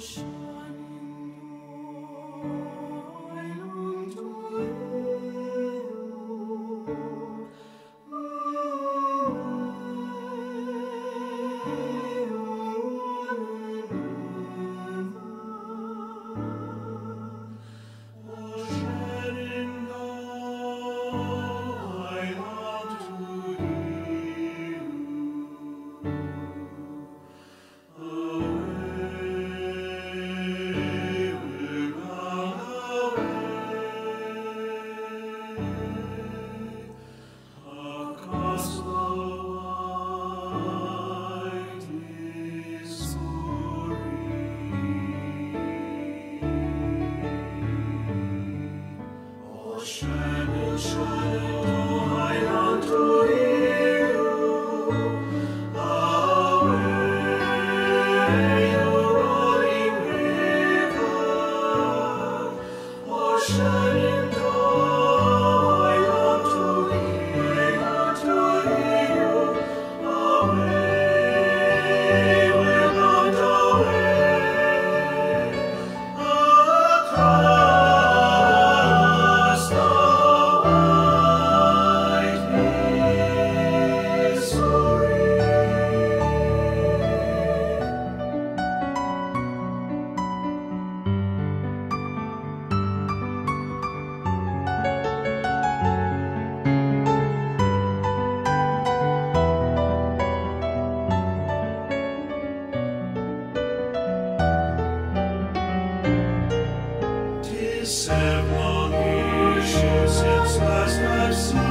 是。sure. said one issue since last I saw seen.